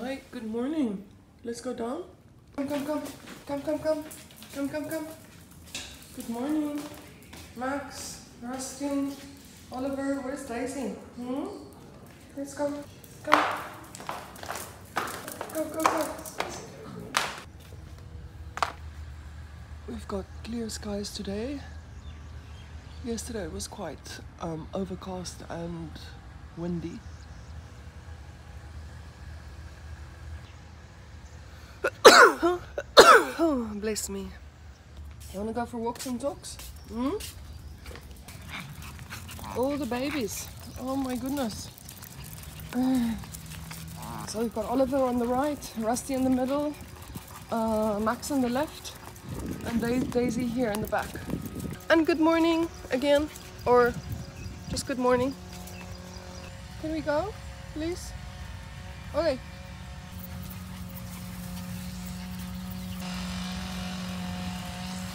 Hi, good morning. Let's go down. Come, come, come. Come, come, come. Come, come, come. Good morning. Max, Rustin, Oliver, where's Daisy? Hmm? Let's go. Go. Go, go, go. We've got clear skies today. Yesterday it was quite um, overcast and windy. Oh, bless me. You wanna go for walks and talks? Hmm? All the babies. Oh my goodness. So we've got Oliver on the right, Rusty in the middle, uh, Max on the left, and Daisy here in the back. And good morning again, or just good morning. Can we go, please? Okay.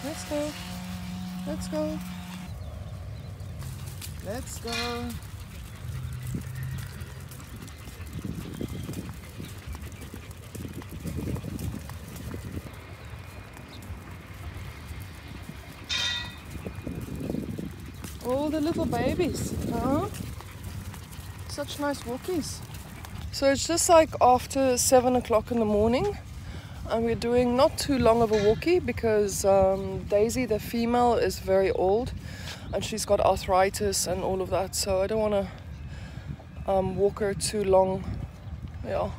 Let's go. Let's go. Let's go. All the little babies, huh? Such nice walkies. So it's just like after seven o'clock in the morning, and we're doing not too long of a walkie because um, Daisy, the female, is very old and she's got arthritis and all of that. So I don't want to um, walk her too long. Yeah.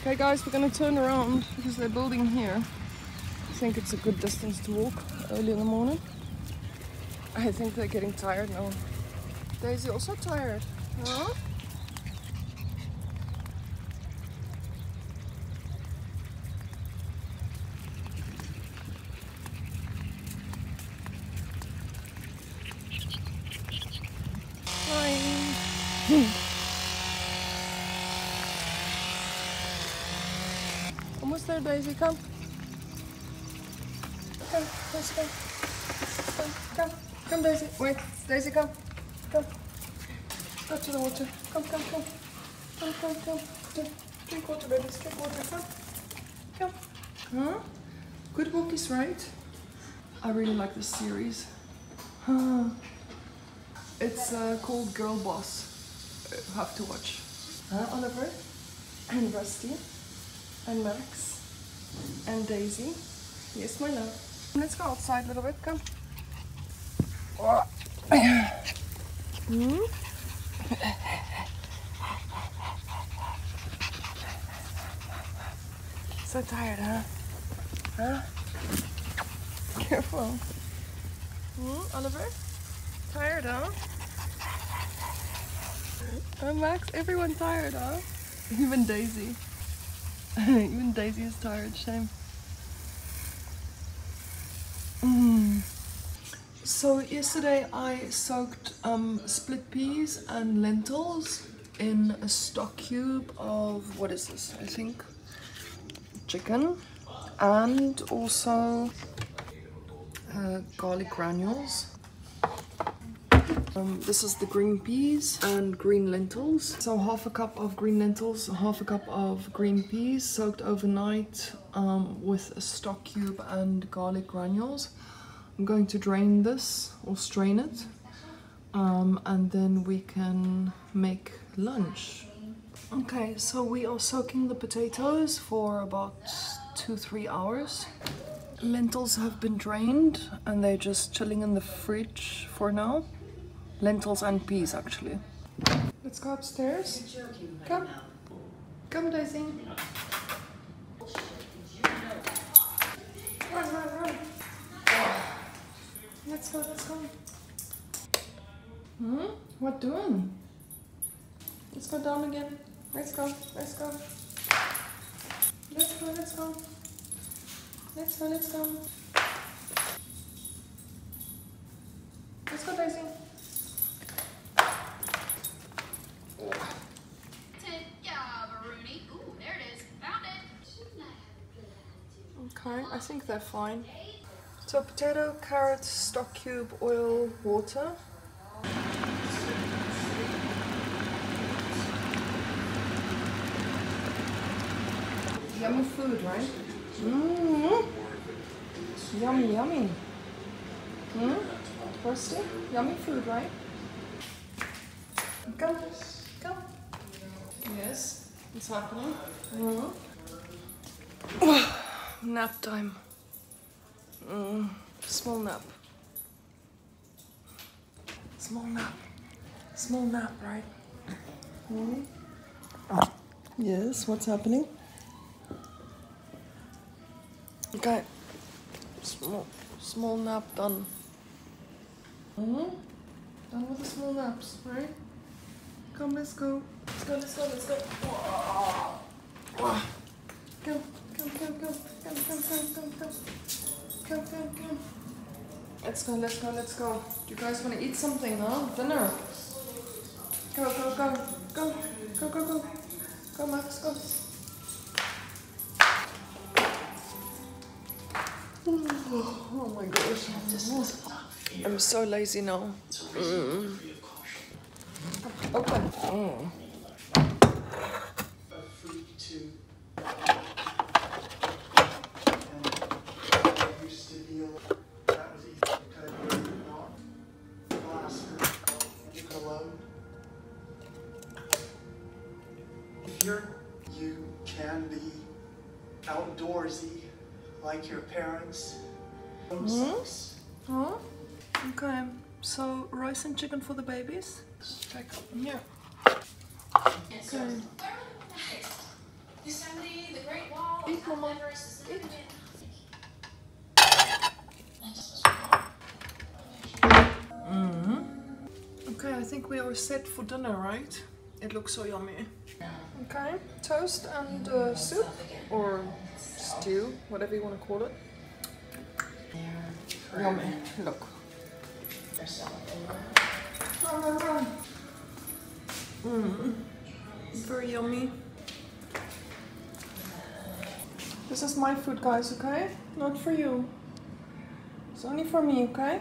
Okay, guys, we're gonna turn around because they're building here. I think it's a good distance to walk early in the morning. I think they're getting tired now. Daisy also tired, huh? Hi. There, Daisy. Come. Come, let's. Come, come, come, Daisy. Wait, Daisy, come. Come. Go to the water. Come, come, come. Come, come, come. Drink, water, babies. Drink water. Come. Come. Huh? Good walkies, right? I really like this series. Huh. It's uh, called Girlboss. You have to watch. Huh, Oliver? And Rusty? And Max? And Daisy? Yes, my love. Let's go outside a little bit. Come. Hmm? So tired, huh? Huh? Careful. Hmm, Oliver? Tired, huh? Oh, Max, everyone tired, huh? Even Daisy. Even Daisy is tired, shame. Mm. So yesterday I soaked um, split peas and lentils in a stock cube of, what is this, I think, chicken and also uh, garlic granules. Um, this is the green peas and green lentils. So half a cup of green lentils, half a cup of green peas soaked overnight um, with a stock cube and garlic granules. I'm going to drain this or strain it um, and then we can make lunch. Okay, so we are soaking the potatoes for about two, three hours. Lentils have been drained and they're just chilling in the fridge for now. Lentils and peas, actually. Let's go upstairs. Come. Come, Daisy. Run, run, run. Let's go, let's go. Hmm? What doing? Let's go down again. Let's go, let's go. Let's go, let's go. Let's go, let's go. Let's go, Daisy. Yeah, Rooney. Ooh, there it is. Found it. Okay, I think they're fine. So potato, carrot, stock cube, oil, water. Yummy food, right? Mmm. Yummy, yummy. Hmm? Thirsty? Yummy food, right? Go, go. Yes, it's happening. Mm. Nap time. Mm. Small nap. Small nap. Small nap, right? Hmm? Yes, what's happening? Okay. Small, small nap done. hmm Done with the small naps, right? Come, let's go. Let's go, let's go, let's go. Come, come, come, come. Let's go, let's go, let's go. Do you guys want to eat something, huh? Dinner. Go, go, go. Go, go, go, go. Go, Max, go. Oh my gosh. I'm so lazy now. Mm. Open. Mm. If you're can be outdoorsy like your parents. Home sucks. Huh? Okay. So rice and chicken for the babies. Check here. Okay. Where were the next? Yosemite, the Great Eat, Mama. Everest, the Eat. Mm-hmm. Okay, I think we are set for dinner, right? It looks so yummy. Okay, toast and uh, soup or stew, whatever you want to call it. Yummy. Look. Mm. Very yummy. This is my food, guys, okay? Not for you. It's only for me, okay?